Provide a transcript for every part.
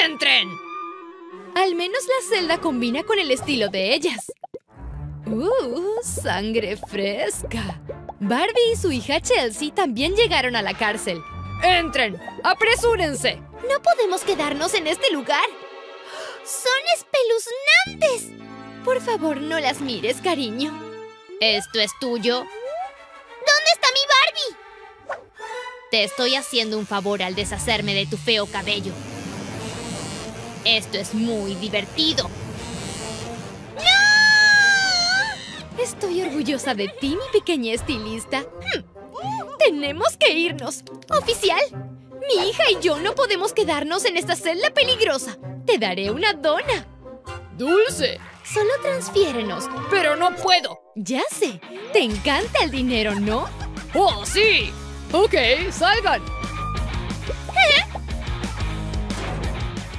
¡Entren! Al menos la celda combina con el estilo de ellas. ¡Uh! ¡Sangre fresca! Barbie y su hija Chelsea también llegaron a la cárcel. ¡Entren! ¡Apresúrense! No podemos quedarnos en este lugar. ¡Son espeluznantes! Por favor, no las mires, cariño. ¿Esto es tuyo? ¿Dónde está mi Barbie? Te estoy haciendo un favor al deshacerme de tu feo cabello. Esto es muy divertido. ¡No! Estoy orgullosa de ti, mi pequeña estilista. Hmm. Tenemos que irnos. Oficial, mi hija y yo no podemos quedarnos en esta celda peligrosa. Te daré una dona. ¡Dulce! Solo transfiérenos. ¡Pero no puedo! Ya sé. Te encanta el dinero, ¿no? ¡Oh, sí! Ok, salgan.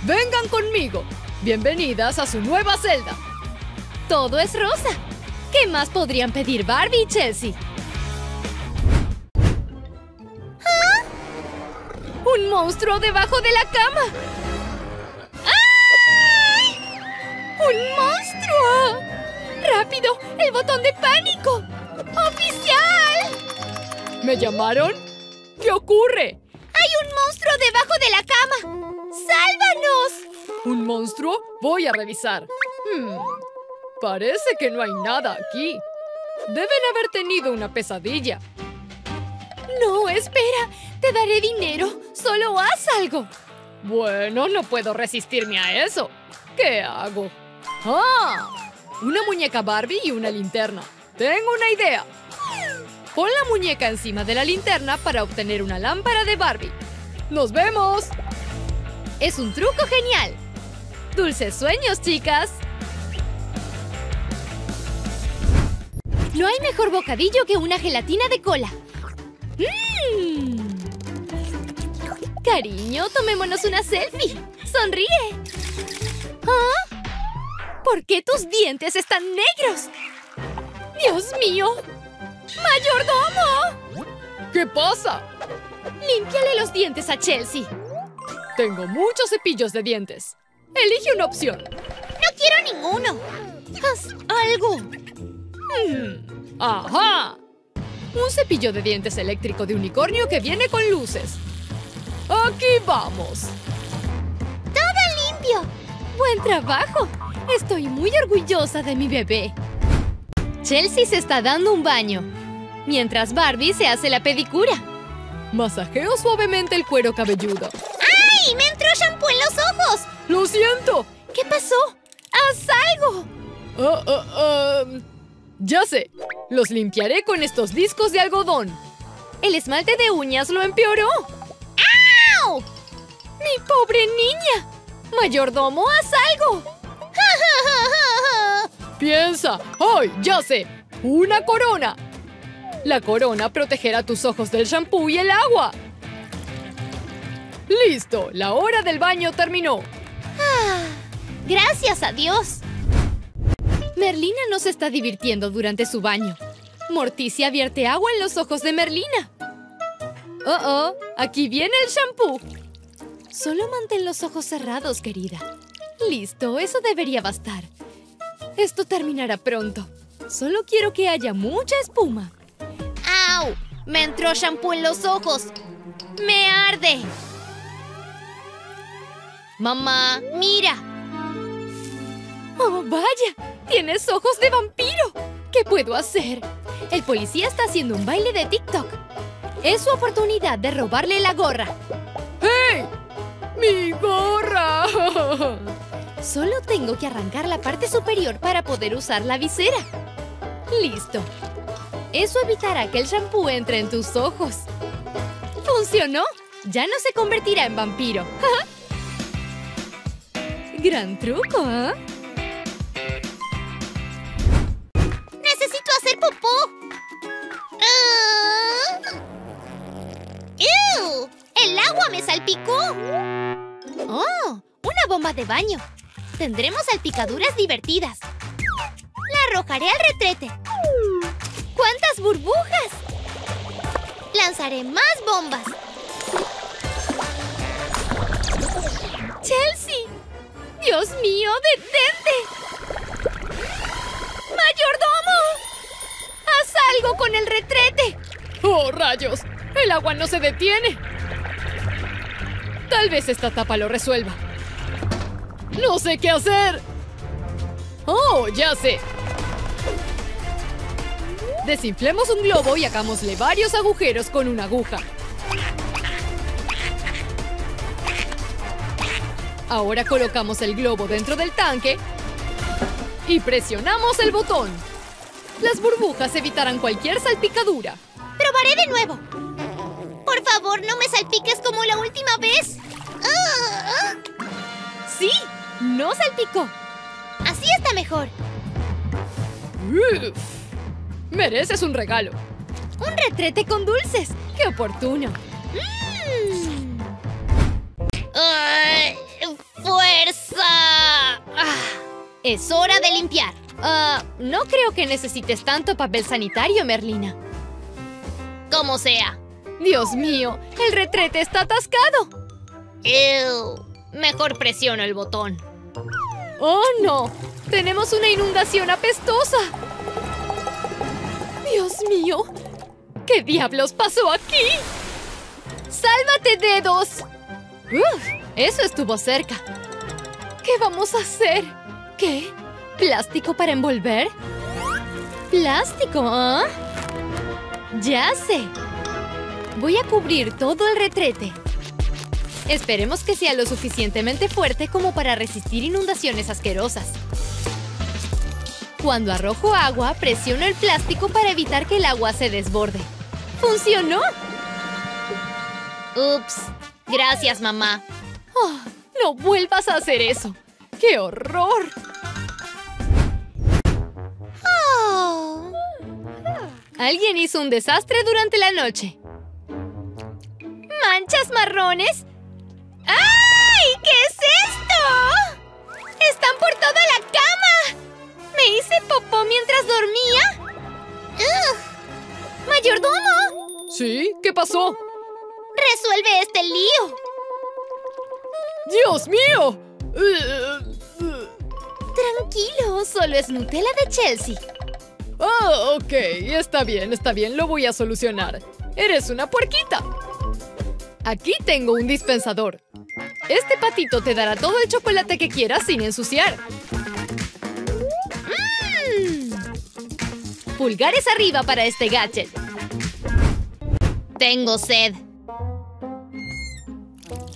Vengan conmigo. Bienvenidas a su nueva celda. Todo es rosa. ¿Qué más podrían pedir Barbie y Chelsea? ¿Ah? ¡Un monstruo debajo de la cama! ¡Un monstruo! ¡Rápido! ¡El botón de pánico! ¡Oficial! ¿Me llamaron? ¿Qué ocurre? ¡Hay un monstruo debajo de la cama! ¡Sálvanos! ¿Un monstruo? Voy a revisar. Hmm, parece que no hay nada aquí. Deben haber tenido una pesadilla. No, espera. Te daré dinero. Solo haz algo. Bueno, no puedo resistirme a eso. ¿Qué hago? ¡Ah! Una muñeca Barbie y una linterna. Tengo una idea. Pon la muñeca encima de la linterna para obtener una lámpara de Barbie. ¡Nos vemos! Es un truco genial. ¡Dulces sueños, chicas! No hay mejor bocadillo que una gelatina de cola. ¡Mmm! Cariño, tomémonos una selfie. ¡Sonríe! ¿Ah? ¿Por qué tus dientes están negros? ¡Dios mío! ¡Mayordomo! ¿Qué pasa? Límpiale los dientes a Chelsea. Tengo muchos cepillos de dientes. Elige una opción. No quiero ninguno. Haz algo. Hmm, ¡Ajá! Un cepillo de dientes eléctrico de unicornio que viene con luces. ¡Aquí vamos! ¡Todo limpio! ¡Buen trabajo! Estoy muy orgullosa de mi bebé. Chelsea se está dando un baño, mientras Barbie se hace la pedicura. Masajeo suavemente el cuero cabelludo. ¡Ay! ¡Me entró shampoo en los ojos! ¡Lo siento! ¿Qué pasó? ¡Haz algo! Ah, ah, ah, ya sé. Los limpiaré con estos discos de algodón. El esmalte de uñas lo empeoró. ¡Au! ¡Mi pobre niña! ¡Mayordomo, haz algo! Piensa. ¡Ay, ya sé! ¡Una corona! La corona protegerá tus ojos del shampoo y el agua. ¡Listo! La hora del baño terminó. Ah, gracias a Dios. Merlina no se está divirtiendo durante su baño. Morticia vierte agua en los ojos de Merlina. ¡Oh, oh! ¡Aquí viene el shampoo! Solo mantén los ojos cerrados, querida. Listo, eso debería bastar. Esto terminará pronto. Solo quiero que haya mucha espuma. ¡Au! Me entró shampoo en los ojos. ¡Me arde! Mamá, mira. ¡Oh, vaya! ¡Tienes ojos de vampiro! ¿Qué puedo hacer? El policía está haciendo un baile de TikTok. Es su oportunidad de robarle la gorra. ¡Hey! ¡Mi gorra! Solo tengo que arrancar la parte superior para poder usar la visera. ¡Listo! Eso evitará que el shampoo entre en tus ojos. ¡Funcionó! Ya no se convertirá en vampiro. Gran truco, ¿eh? ¡Necesito hacer popó! Uh... ¡Ew! ¡El agua me salpicó! ¡Oh! ¡Una bomba de baño! Tendremos salpicaduras divertidas. La arrojaré al retrete. ¡Cuántas burbujas! Lanzaré más bombas. ¡Dios mío, detente! ¡Mayordomo! ¡Haz algo con el retrete! ¡Oh, rayos! El agua no se detiene. Tal vez esta tapa lo resuelva. ¡No sé qué hacer! ¡Oh, ya sé! Desinflemos un globo y hagámosle varios agujeros con una aguja. Ahora colocamos el globo dentro del tanque y presionamos el botón. Las burbujas evitarán cualquier salpicadura. Probaré de nuevo. Por favor, no me salpiques como la última vez. ¡Sí! ¡No salpicó! así está mejor. Uf. Mereces un regalo. ¡Un retrete con dulces! ¡Qué oportuno! Mm. ¡Fuerza! Ah, es hora de limpiar. Ah, no creo que necesites tanto papel sanitario, Merlina. Como sea. Dios mío, el retrete está atascado. Ew. Mejor presiono el botón. ¡Oh, no! ¡Tenemos una inundación apestosa! ¡Dios mío! ¿Qué diablos pasó aquí? ¡Sálvate, dedos! ¡Uf! Eso estuvo cerca. ¿Qué vamos a hacer? ¿Qué? ¿Plástico para envolver? ¿Plástico, ah? Ya sé. Voy a cubrir todo el retrete. Esperemos que sea lo suficientemente fuerte como para resistir inundaciones asquerosas. Cuando arrojo agua, presiono el plástico para evitar que el agua se desborde. ¡Funcionó! Ups. Gracias, mamá. Oh, ¡No vuelvas a hacer eso! ¡Qué horror! Oh. Alguien hizo un desastre durante la noche. ¿Manchas marrones? ¡Ay! ¿Qué es esto? ¡Están por toda la cama! ¿Me hice popó mientras dormía? ¡Ugh! ¡Mayordomo! ¿Sí? ¿Qué pasó? Resuelve este lío. ¡Dios mío! Tranquilo, solo es Nutella de Chelsea. Ah, ok, está bien, está bien, lo voy a solucionar. Eres una puerquita. Aquí tengo un dispensador. Este patito te dará todo el chocolate que quieras sin ensuciar. Mm. Pulgares arriba para este gadget. Tengo sed.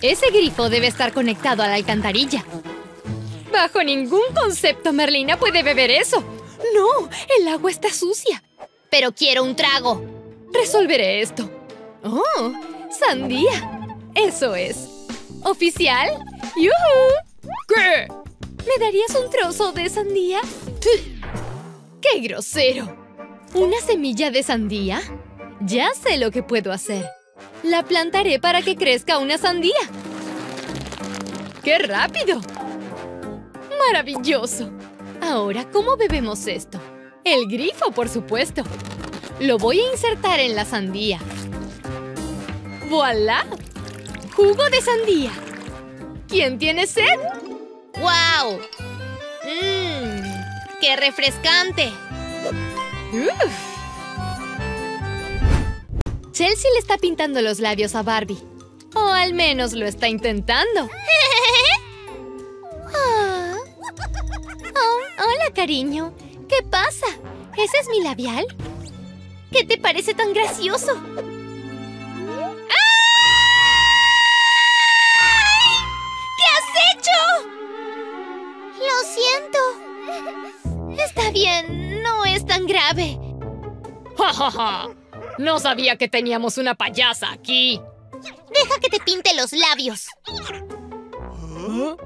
Ese grifo debe estar conectado a la alcantarilla. Bajo ningún concepto Merlina puede beber eso. No, el agua está sucia. Pero quiero un trago. Resolveré esto. Oh, sandía. Eso es. ¿Oficial? ¡Yuhu! ¿Qué? ¿Me darías un trozo de sandía? ¡Qué grosero! ¿Una semilla de sandía? Ya sé lo que puedo hacer. La plantaré para que crezca una sandía. ¡Qué rápido! ¡Maravilloso! Ahora, ¿cómo bebemos esto? El grifo, por supuesto. Lo voy a insertar en la sandía. ¡Voilá! ¡Jugo de sandía! ¿Quién tiene sed? ¡Wow! ¡Mmm! ¡Qué refrescante! ¡Uf! Chelsea le está pintando los labios a Barbie. O al menos lo está intentando. Ah. Oh, hola, cariño. ¿Qué pasa? ¿Ese es mi labial? ¿Qué te parece tan gracioso? ¡Ay! ¿Qué has hecho? Lo siento. Está bien, no es tan grave. ¡Ja, ja, ja! No sabía que teníamos una payasa aquí. Deja que te pinte los labios. ¿Ah?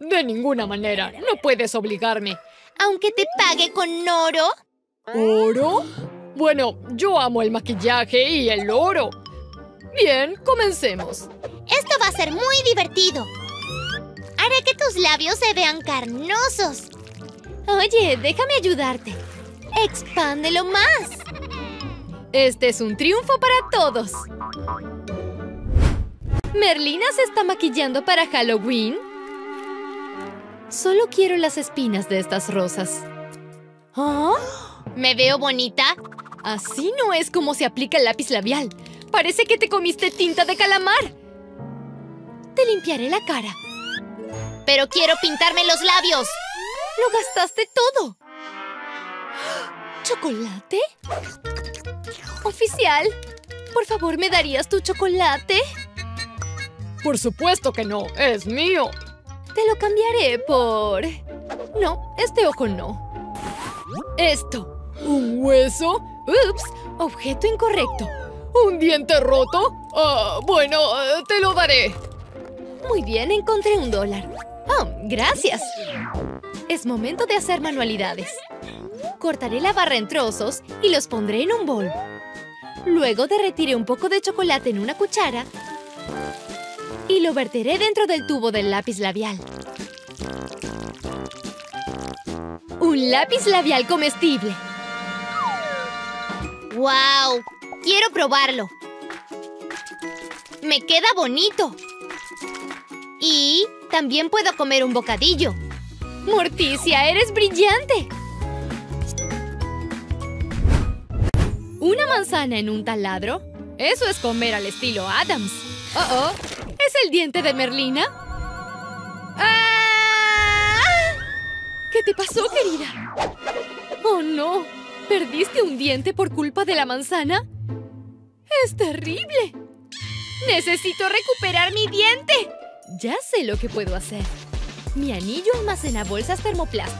De ninguna manera. No puedes obligarme. Aunque te pague con oro. ¿Oro? Bueno, yo amo el maquillaje y el oro. Bien, comencemos. Esto va a ser muy divertido. Haré que tus labios se vean carnosos. Oye, déjame ayudarte. Expándelo más. Este es un triunfo para todos. ¿Merlina se está maquillando para Halloween? Solo quiero las espinas de estas rosas. ¿Ah? ¿Me veo bonita? Así no es como se aplica el lápiz labial. Parece que te comiste tinta de calamar. Te limpiaré la cara. Pero quiero pintarme los labios. Lo gastaste todo. ¿Chocolate? Oficial, por favor, ¿me darías tu chocolate? Por supuesto que no, es mío. Te lo cambiaré por... No, este ojo no. Esto. ¿Un hueso? Ups, objeto incorrecto. ¿Un diente roto? Ah, bueno, te lo daré. Muy bien, encontré un dólar. Oh, gracias. Es momento de hacer manualidades. Cortaré la barra en trozos y los pondré en un bol. Luego derretiré un poco de chocolate en una cuchara y lo verteré dentro del tubo del lápiz labial. Un lápiz labial comestible. ¡Wow! Quiero probarlo. Me queda bonito. Y también puedo comer un bocadillo. Morticia, eres brillante. ¿Una manzana en un taladro? Eso es comer al estilo Adams. Oh, oh. ¿Es el diente de Merlina? ¡Ah! ¿Qué te pasó, querida? Oh, no. ¿Perdiste un diente por culpa de la manzana? ¡Es terrible! ¡Necesito recuperar mi diente! Ya sé lo que puedo hacer. Mi anillo almacena bolsas termoplast.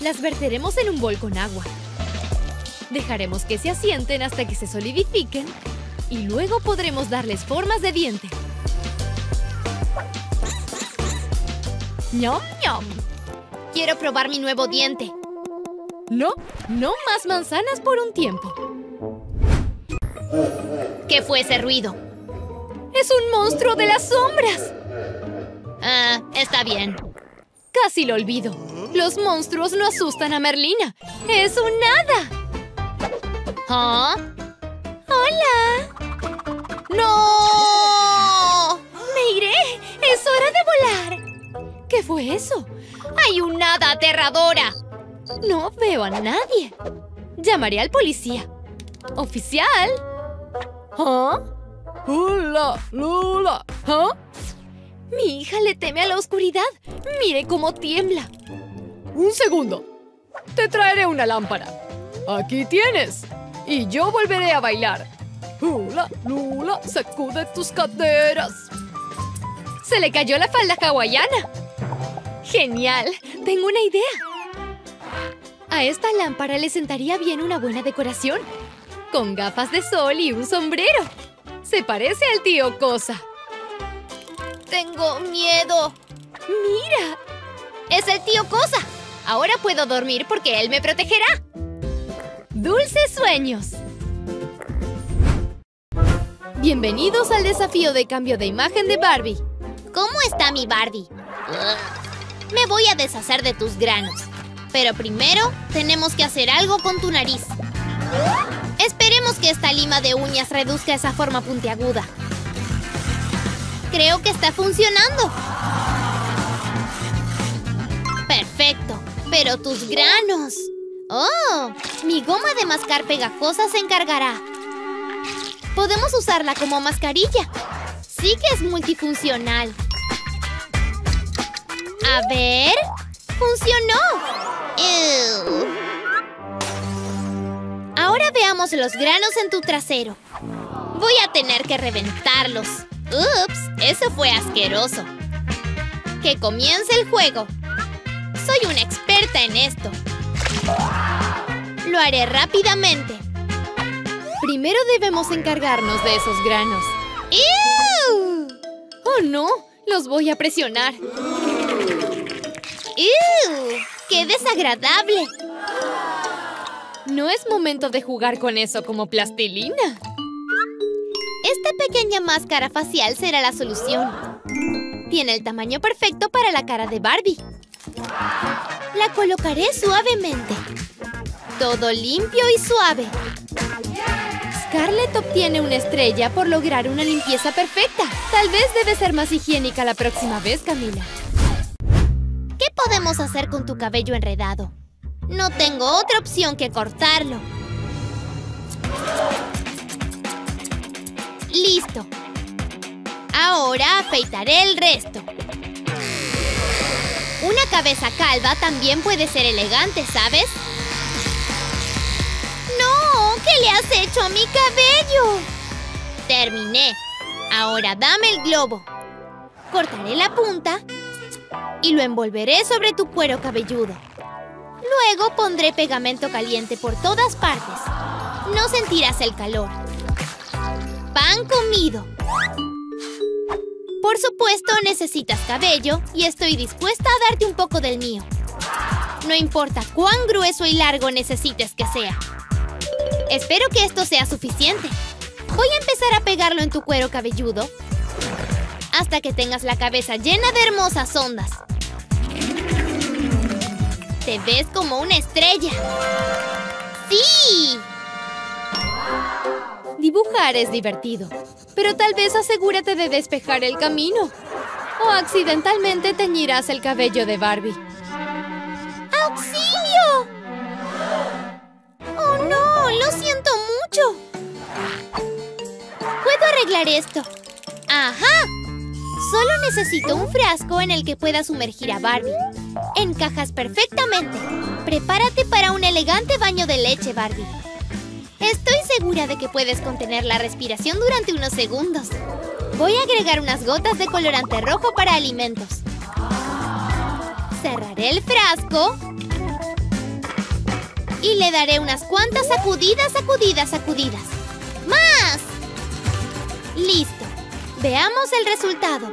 Las verteremos en un bol con agua. Dejaremos que se asienten hasta que se solidifiquen y luego podremos darles formas de diente. ¡Ñom, ñom! Quiero probar mi nuevo diente. No, no más manzanas por un tiempo. ¿Qué fue ese ruido? ¡Es un monstruo de las sombras! Ah, está bien. Casi lo olvido. Los monstruos no asustan a Merlina. ¡Es un nada! ¿Ah? ¡Hola! ¡No! ¡Me iré! ¡Es hora de volar! ¿Qué fue eso? ¡Hay un nada aterradora! No veo a nadie. Llamaré al policía. ¡Oficial! ¿Ah? ¡Hola, Lola! ¿Ah? Mi hija le teme a la oscuridad. Mire cómo tiembla. Un segundo. Te traeré una lámpara. Aquí tienes. Y yo volveré a bailar. Lula, Lula, sacude tus caderas. Se le cayó la falda hawaiana. ¡Genial! Tengo una idea. A esta lámpara le sentaría bien una buena decoración. Con gafas de sol y un sombrero. Se parece al tío Cosa. Tengo miedo. ¡Mira! Es el tío Cosa. Ahora puedo dormir porque él me protegerá. ¡Dulces sueños! Bienvenidos al desafío de cambio de imagen de Barbie. ¿Cómo está mi Barbie? Me voy a deshacer de tus granos. Pero primero tenemos que hacer algo con tu nariz. Esperemos que esta lima de uñas reduzca esa forma puntiaguda. Creo que está funcionando. Perfecto. Pero tus granos. ¡Oh! Mi goma de mascar pegajosa se encargará. Podemos usarla como mascarilla. Sí que es multifuncional. A ver... ¡Funcionó! Ahora veamos los granos en tu trasero. Voy a tener que reventarlos. ¡Ups! Eso fue asqueroso. Que comience el juego. Soy una experta en esto. Lo haré rápidamente. Primero debemos encargarnos de esos granos. ¡Ew! ¡Oh, no! Los voy a presionar. ¡Ew! ¡Qué desagradable! No es momento de jugar con eso como plastilina. Esta pequeña máscara facial será la solución. Tiene el tamaño perfecto para la cara de Barbie. La colocaré suavemente. Todo limpio y suave. Scarlett obtiene una estrella por lograr una limpieza perfecta. Tal vez debe ser más higiénica la próxima vez, Camila. ¿Qué podemos hacer con tu cabello enredado? No tengo otra opción que cortarlo. Listo. Ahora afeitaré el resto. Una cabeza calva también puede ser elegante, ¿sabes? ¡No! ¿Qué le has hecho a mi cabello? Terminé. Ahora dame el globo. Cortaré la punta y lo envolveré sobre tu cuero cabelludo. Luego pondré pegamento caliente por todas partes. No sentirás el calor. Pan comido. Por supuesto, necesitas cabello y estoy dispuesta a darte un poco del mío. No importa cuán grueso y largo necesites que sea. Espero que esto sea suficiente. Voy a empezar a pegarlo en tu cuero cabelludo hasta que tengas la cabeza llena de hermosas ondas. Te ves como una estrella. ¡Sí! Dibujar es divertido, pero tal vez asegúrate de despejar el camino. O accidentalmente teñirás el cabello de Barbie. ¡Auxilio! ¡Oh no! ¡Lo siento mucho! Puedo arreglar esto. ¡Ajá! Solo necesito un frasco en el que pueda sumergir a Barbie. Encajas perfectamente. Prepárate para un elegante baño de leche, Barbie. Estoy segura de que puedes contener la respiración durante unos segundos. Voy a agregar unas gotas de colorante rojo para alimentos. Cerraré el frasco. Y le daré unas cuantas sacudidas, sacudidas, sacudidas. ¡Más! Listo. Veamos el resultado.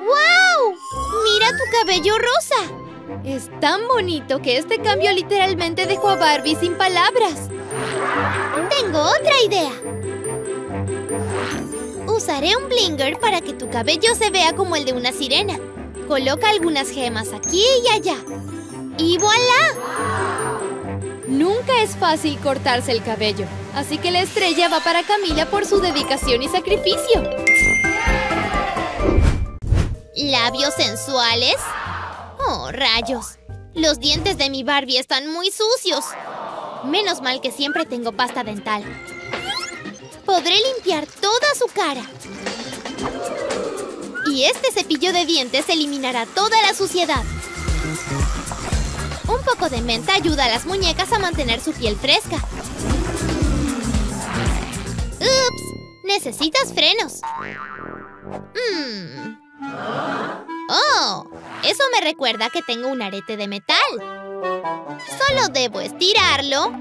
¡Wow! ¡Mira tu cabello rosa! Es tan bonito que este cambio literalmente dejó a Barbie sin palabras. Tengo otra idea. Usaré un blinger para que tu cabello se vea como el de una sirena. Coloca algunas gemas aquí y allá. ¡Y voilà! Nunca es fácil cortarse el cabello, así que la estrella va para Camila por su dedicación y sacrificio. ¿Labios sensuales? Rayos. Los dientes de mi Barbie están muy sucios. Menos mal que siempre tengo pasta dental. Podré limpiar toda su cara. Y este cepillo de dientes eliminará toda la suciedad. Un poco de menta ayuda a las muñecas a mantener su piel fresca. ¡Ups! Necesitas frenos. Mmm. ¡Oh! Eso me recuerda que tengo un arete de metal. Solo debo estirarlo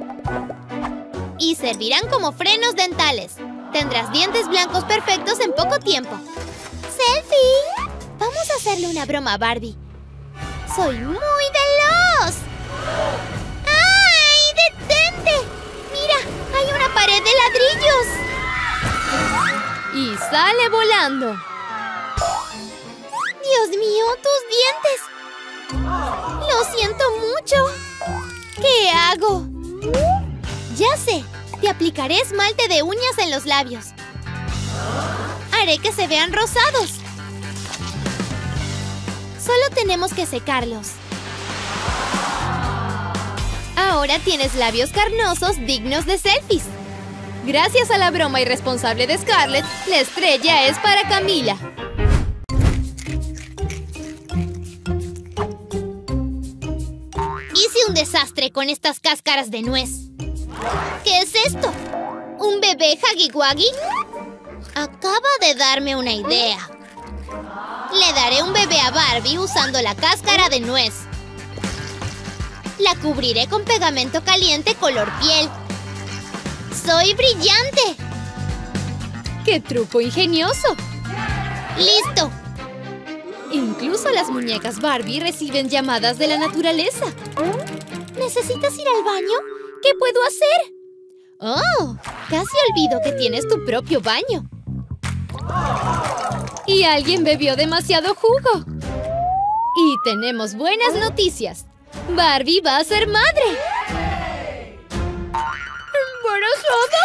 y servirán como frenos dentales. Tendrás dientes blancos perfectos en poco tiempo. ¡Selfie! Vamos a hacerle una broma a Barbie. ¡Soy muy veloz! ¡Ay! ¡Detente! ¡Mira! ¡Hay una pared de ladrillos! Y sale volando. ¡Dios mío! ¡Tus dientes! ¡Lo siento mucho! ¿Qué hago? Ya sé. Te aplicaré esmalte de uñas en los labios. Haré que se vean rosados. Solo tenemos que secarlos. Ahora tienes labios carnosos dignos de selfies. Gracias a la broma irresponsable de Scarlett, la estrella es para Camila. Desastre con estas cáscaras de nuez. ¿Qué es esto? ¿Un bebé Wuggy? Acaba de darme una idea. Le daré un bebé a Barbie usando la cáscara de nuez. La cubriré con pegamento caliente color piel. ¡Soy brillante! ¡Qué truco ingenioso! ¡Listo! Incluso las muñecas Barbie reciben llamadas de la naturaleza. ¿Necesitas ir al baño? ¿Qué puedo hacer? ¡Oh! Casi olvido que tienes tu propio baño. Y alguien bebió demasiado jugo. Y tenemos buenas noticias. Barbie va a ser madre. ¿Embarazada?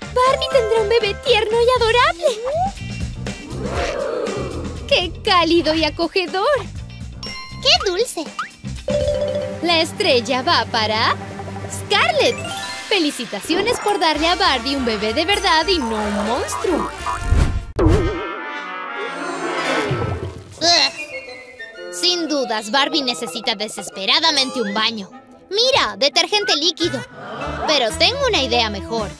Barbie tendrá un bebé tierno y adorable. ¡Qué ¡Qué cálido y acogedor! ¡Qué dulce! La estrella va para... ¡Scarlett! Felicitaciones por darle a Barbie un bebé de verdad y no un monstruo. Sin dudas, Barbie necesita desesperadamente un baño. Mira, detergente líquido. Pero tengo una idea mejor.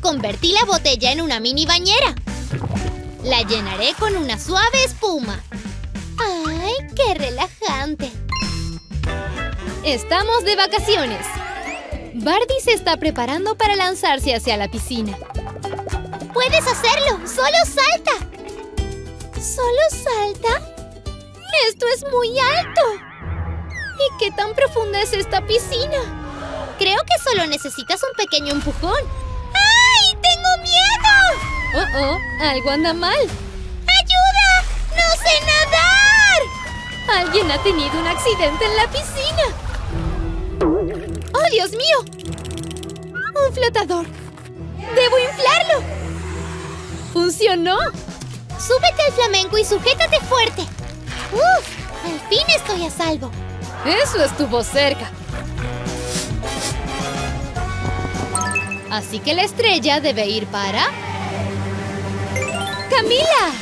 Convertí la botella en una mini bañera. La llenaré con una suave espuma. ¡Ay, qué relajante! Estamos de vacaciones. Barbie se está preparando para lanzarse hacia la piscina. ¡Puedes hacerlo! ¡Solo salta! ¿Solo salta? ¡Esto es muy alto! ¿Y qué tan profunda es esta piscina? Creo que solo necesitas un pequeño empujón. ¡Ay! ¡Tengo miedo! ¡Oh, oh! Algo anda mal. ¡Ayuda! ¡No sé nadar! Alguien ha tenido un accidente en la piscina. ¡Oh, Dios mío! ¡Un flotador! ¡Debo inflarlo! ¡Funcionó! Súbete al flamenco y sujétate fuerte. ¡Uf! ¡Al fin estoy a salvo! Eso estuvo cerca. Así que la estrella debe ir para... ¡Camila!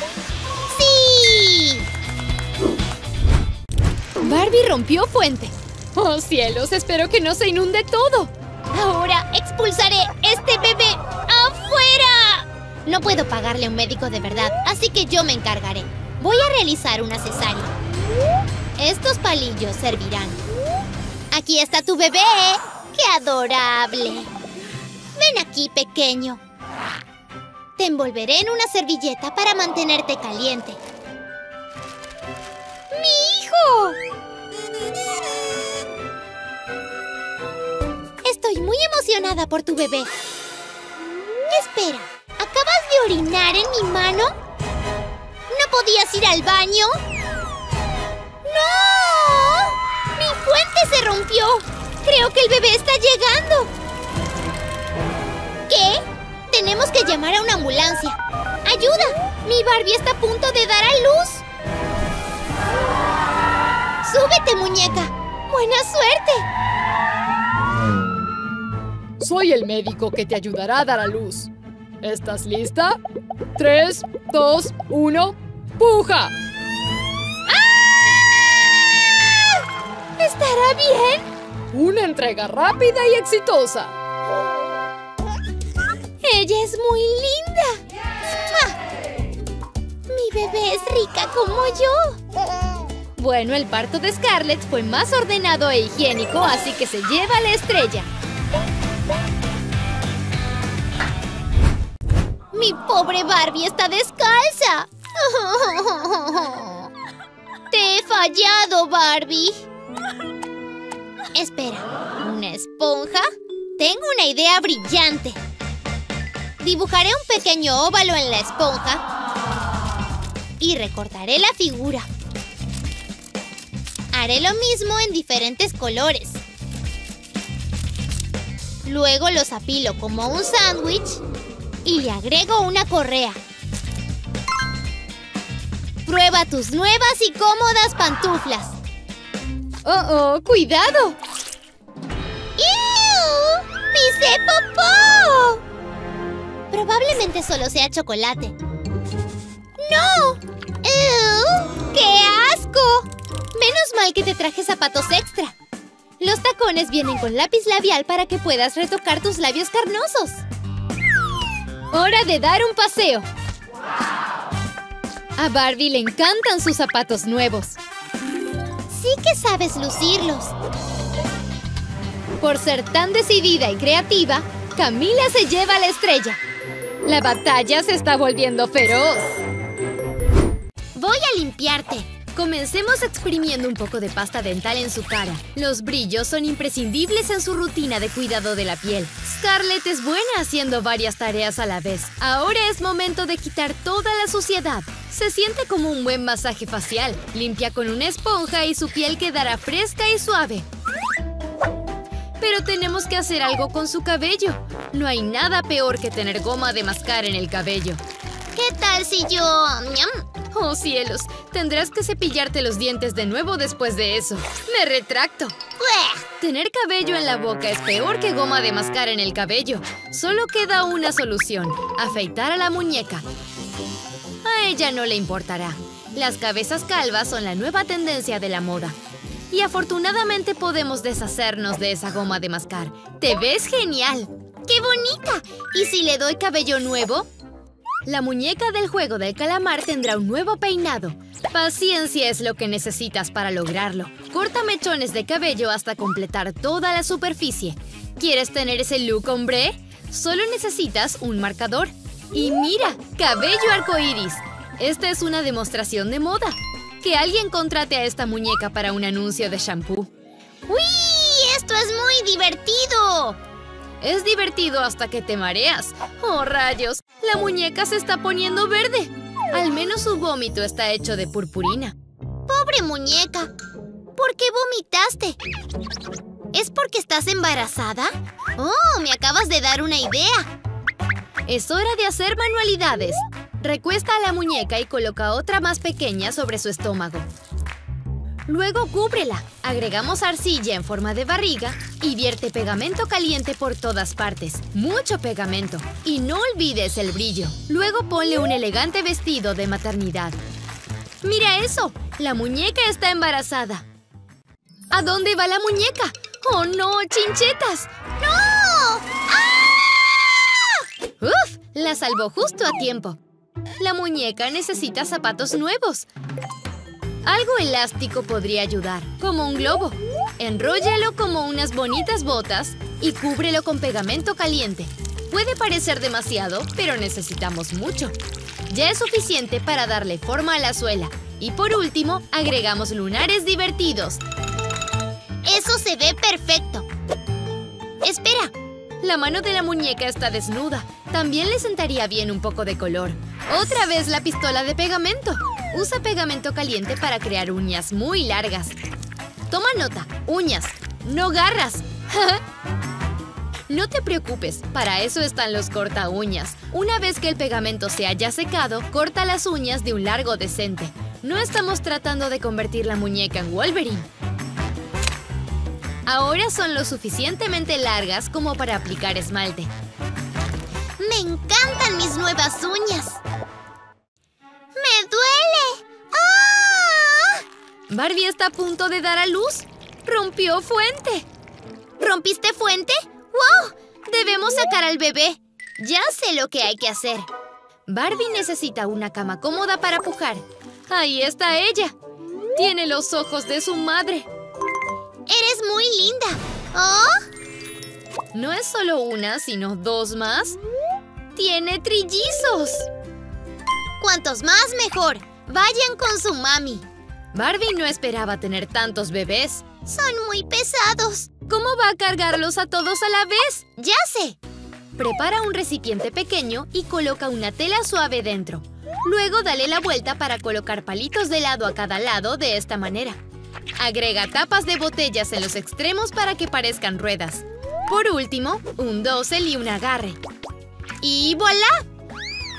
¡Sí! Barbie rompió fuente. ¡Oh, cielos! Espero que no se inunde todo. Ahora expulsaré este bebé afuera. No puedo pagarle a un médico de verdad, así que yo me encargaré. Voy a realizar una cesárea. Estos palillos servirán. Aquí está tu bebé. ¡Qué adorable! Ven aquí, pequeño. Te envolveré en una servilleta para mantenerte caliente. ¡Mi hijo! Muy emocionada por tu bebé. Espera, ¿acabas de orinar en mi mano? ¿No podías ir al baño? ¡No! ¡Mi fuente se rompió! Creo que el bebé está llegando. ¿Qué? Tenemos que llamar a una ambulancia. ¡Ayuda! Mi Barbie está a punto de dar a luz. ¡Súbete, muñeca! ¡Buena suerte! Soy el médico que te ayudará a dar a luz. ¿Estás lista? Tres, dos, uno, ¡puja! ¿Estará bien? Una entrega rápida y exitosa. Ella es muy linda. ¡Mua! Mi bebé es rica como yo. Bueno, el parto de Scarlett fue más ordenado e higiénico, así que se lleva la estrella. Mi pobre Barbie está descalza. Te he fallado, Barbie. Espera, ¿una esponja? Tengo una idea brillante. Dibujaré un pequeño óvalo en la esponja y recortaré la figura. Haré lo mismo en diferentes colores. Luego los apilo como un sándwich y le agrego una correa. Prueba tus nuevas y cómodas pantuflas. ¡Oh, oh! ¡Cuidado! ¡Ew! ¡Pisé popó! Probablemente solo sea chocolate. ¡No! ¡Ew! ¡Qué asco! Menos mal que te traje zapatos extra. Los tacones vienen con lápiz labial para que puedas retocar tus labios carnosos. ¡Hora de dar un paseo! A Barbie le encantan sus zapatos nuevos. Sí que sabes lucirlos. Por ser tan decidida y creativa, Camila se lleva la estrella. La batalla se está volviendo feroz. Voy a limpiarte. Comencemos exprimiendo un poco de pasta dental en su cara. Los brillos son imprescindibles en su rutina de cuidado de la piel. Scarlett es buena haciendo varias tareas a la vez. Ahora es momento de quitar toda la suciedad. Se siente como un buen masaje facial. Limpia con una esponja y su piel quedará fresca y suave. Pero tenemos que hacer algo con su cabello. No hay nada peor que tener goma de mascar en el cabello. ¿Qué tal si yo... Oh, cielos, tendrás que cepillarte los dientes de nuevo después de eso. Me retracto. Tener cabello en la boca es peor que goma de mascar en el cabello. Solo queda una solución, afeitar a la muñeca. A ella no le importará. Las cabezas calvas son la nueva tendencia de la moda. Y afortunadamente podemos deshacernos de esa goma de mascar. ¡Te ves genial! ¡Qué bonita! ¿Y si le doy cabello nuevo? La muñeca del juego del calamar tendrá un nuevo peinado. Paciencia es lo que necesitas para lograrlo. Corta mechones de cabello hasta completar toda la superficie. ¿Quieres tener ese look, hombre? Solo necesitas un marcador. Y mira, cabello arcoíris. Esta es una demostración de moda. Que alguien contrate a esta muñeca para un anuncio de shampoo. ¡Uy! ¡Esto es muy divertido! Es divertido hasta que te mareas. ¡Oh, rayos! La muñeca se está poniendo verde. Al menos su vómito está hecho de purpurina. ¡Pobre muñeca! ¿Por qué vomitaste? ¿Es porque estás embarazada? ¡Oh! Me acabas de dar una idea. Es hora de hacer manualidades. Recuesta a la muñeca y coloca otra más pequeña sobre su estómago. Luego cúbrela. Agregamos arcilla en forma de barriga y vierte pegamento caliente por todas partes. Mucho pegamento. Y no olvides el brillo. Luego ponle un elegante vestido de maternidad. ¡Mira eso! La muñeca está embarazada. ¿A dónde va la muñeca? ¡Oh, no! ¡Chinchetas! ¡No! ¡Ah! ¡Uf! La salvó justo a tiempo. La muñeca necesita zapatos nuevos. Algo elástico podría ayudar, como un globo. Enróllalo como unas bonitas botas y cúbrelo con pegamento caliente. Puede parecer demasiado, pero necesitamos mucho. Ya es suficiente para darle forma a la suela. Y por último, agregamos lunares divertidos. Eso se ve perfecto. Espera. La mano de la muñeca está desnuda. También le sentaría bien un poco de color. Otra vez la pistola de pegamento. Usa pegamento caliente para crear uñas muy largas. Toma nota, uñas, no garras. no te preocupes, para eso están los corta uñas. Una vez que el pegamento se haya secado, corta las uñas de un largo decente. No estamos tratando de convertir la muñeca en Wolverine. Ahora son lo suficientemente largas como para aplicar esmalte. ¡Me encantan mis nuevas uñas! ¡Me duele! ¡Ah! Barbie está a punto de dar a luz. ¡Rompió fuente! ¿Rompiste fuente? ¡Wow! Debemos sacar al bebé. Ya sé lo que hay que hacer. Barbie necesita una cama cómoda para pujar. ¡Ahí está ella! Tiene los ojos de su madre. ¡Eres muy linda! ¿Oh? No es solo una, sino dos más. ¡Tiene trillizos! Cuantos más, mejor. Vayan con su mami. Barbie no esperaba tener tantos bebés. Son muy pesados. ¿Cómo va a cargarlos a todos a la vez? ¡Ya sé! Prepara un recipiente pequeño y coloca una tela suave dentro. Luego dale la vuelta para colocar palitos de lado a cada lado de esta manera. Agrega tapas de botellas en los extremos para que parezcan ruedas. Por último, un dosel y un agarre. ¡Y voilà!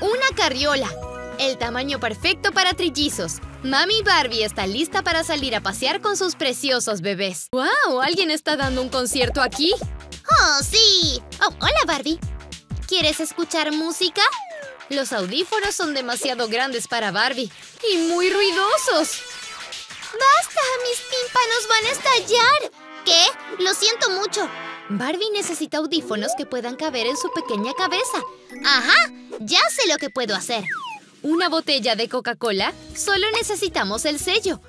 ¡Una carriola! El tamaño perfecto para trillizos. Mami Barbie está lista para salir a pasear con sus preciosos bebés. ¡Wow! ¿Alguien está dando un concierto aquí? ¡Oh, sí! Oh, hola, Barbie. ¿Quieres escuchar música? Los audífonos son demasiado grandes para Barbie y muy ruidosos. ¡Basta! ¡Mis tímpanos van a estallar! ¿Qué? Lo siento mucho. Barbie necesita audífonos que puedan caber en su pequeña cabeza. ¡Ajá! Ya sé lo que puedo hacer. ¿Una botella de Coca-Cola? Solo necesitamos el sello.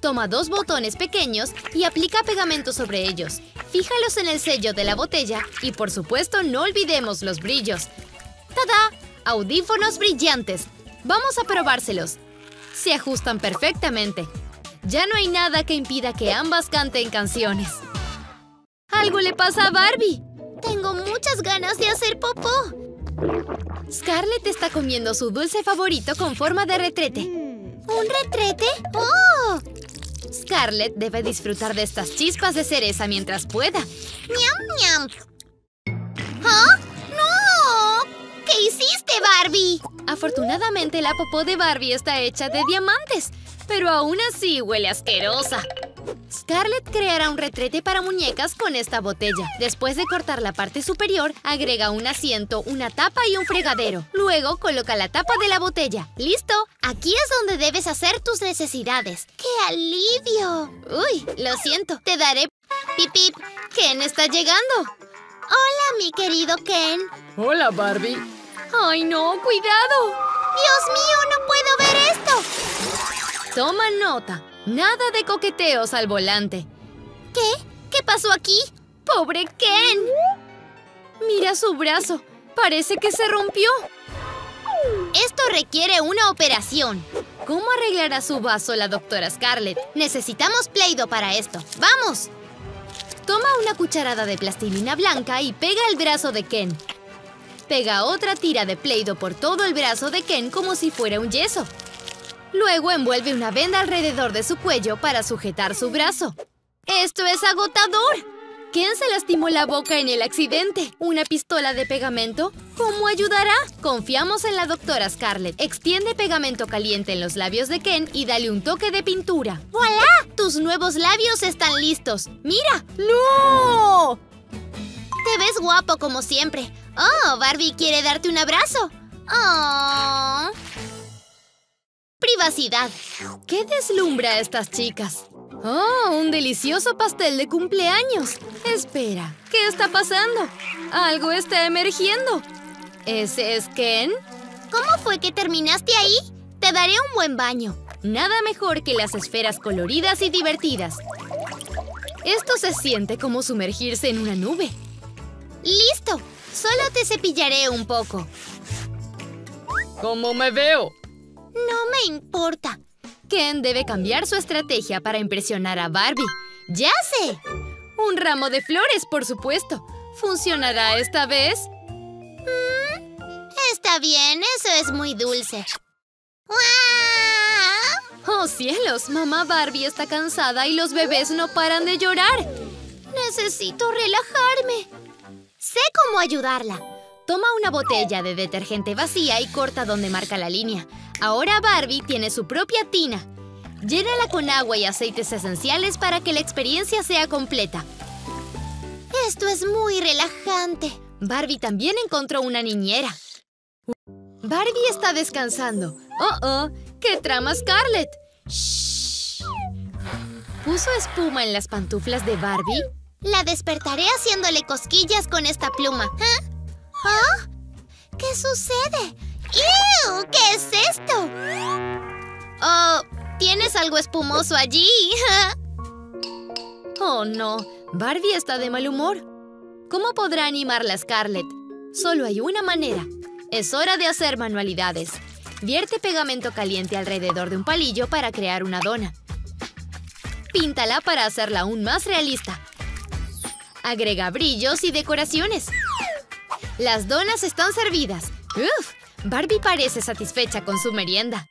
Toma dos botones pequeños y aplica pegamento sobre ellos. Fíjalos en el sello de la botella y por supuesto no olvidemos los brillos. ¡Tada! Audífonos brillantes. Vamos a probárselos. Se ajustan perfectamente. Ya no hay nada que impida que ambas canten canciones. ¡Algo le pasa a Barbie! Tengo muchas ganas de hacer popó. Scarlett está comiendo su dulce favorito con forma de retrete. ¿Un retrete? ¡Oh! Scarlett debe disfrutar de estas chispas de cereza mientras pueda. ¡Miam, miam! ¿Ah? ¡No! ¿Qué hiciste, Barbie! Afortunadamente, la popó de Barbie está hecha de diamantes, pero aún así huele asquerosa. Scarlett creará un retrete para muñecas con esta botella. Después de cortar la parte superior, agrega un asiento, una tapa y un fregadero. Luego coloca la tapa de la botella. ¿Listo? Aquí es donde debes hacer tus necesidades. ¡Qué alivio! Uy, lo siento. Te daré pip pip. Ken está llegando. Hola, mi querido Ken. Hola, Barbie. ¡Ay, no! ¡Cuidado! ¡Dios mío, no puedo ver esto! Toma nota. Nada de coqueteos al volante. ¿Qué? ¿Qué pasó aquí? ¡Pobre Ken! Mira su brazo. Parece que se rompió. Esto requiere una operación. ¿Cómo arreglará su vaso la doctora Scarlett? Necesitamos Play-Doh para esto. ¡Vamos! Toma una cucharada de plastilina blanca y pega el brazo de Ken. Pega otra tira de Play-Doh por todo el brazo de Ken como si fuera un yeso. Luego envuelve una venda alrededor de su cuello para sujetar su brazo. ¡Esto es agotador! Ken se lastimó la boca en el accidente. ¿Una pistola de pegamento? ¿Cómo ayudará? Confiamos en la doctora Scarlett. Extiende pegamento caliente en los labios de Ken y dale un toque de pintura. ¡Voilá! Tus nuevos labios están listos. ¡Mira! ¡No! Te ves guapo como siempre. Oh, Barbie quiere darte un abrazo. Oh. Privacidad. ¿Qué deslumbra a estas chicas? ¡Oh, un delicioso pastel de cumpleaños! Espera, ¿qué está pasando? Algo está emergiendo. ¿Ese es Ken? ¿Cómo fue que terminaste ahí? Te daré un buen baño. Nada mejor que las esferas coloridas y divertidas. Esto se siente como sumergirse en una nube. ¡Listo! Solo te cepillaré un poco. ¿Cómo me veo? No me importa. Ken debe cambiar su estrategia para impresionar a Barbie. ¡Ya sé! Un ramo de flores, por supuesto. ¿Funcionará esta vez? Mm, está bien, eso es muy dulce. ¡Oh, cielos! Mamá Barbie está cansada y los bebés no paran de llorar. Necesito relajarme. Sé cómo ayudarla. Toma una botella de detergente vacía y corta donde marca la línea. Ahora Barbie tiene su propia tina. Llénala con agua y aceites esenciales para que la experiencia sea completa. Esto es muy relajante. Barbie también encontró una niñera. Barbie está descansando. ¡Oh, oh! ¿Qué trama Scarlett? ¡Shh! ¿Puso espuma en las pantuflas de Barbie? La despertaré haciéndole cosquillas con esta pluma. ¿Ah? ¿Ah? ¿Qué sucede? ¡Ew! ¿Qué es esto? Oh, ¿tienes algo espumoso allí? oh, no. Barbie está de mal humor. ¿Cómo podrá animarla Scarlett? Solo hay una manera. Es hora de hacer manualidades. Vierte pegamento caliente alrededor de un palillo para crear una dona. Píntala para hacerla aún más realista. Agrega brillos y decoraciones. Las donas están servidas. ¡Uf! Barbie parece satisfecha con su merienda.